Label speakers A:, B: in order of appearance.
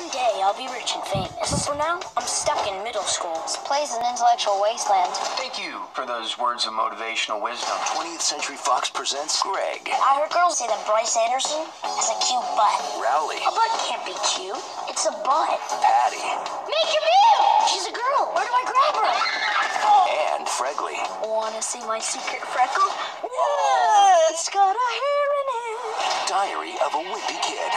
A: One day I'll be rich and famous. But for now, I'm stuck in middle school.
B: This place is an intellectual wasteland.
C: Thank you for those words of motivational wisdom.
D: 20th Century Fox presents Greg,
A: I heard girls say that Bryce Anderson has a cute butt.
D: Rowley,
A: A butt can't be cute. It's a butt.
D: Patty,
A: Make your move! She's a girl. Where do I grab her?
D: and Fregley.
A: Wanna see my secret freckle? Yeah, it's got a hair in it.
D: Diary of a Wimpy Kid.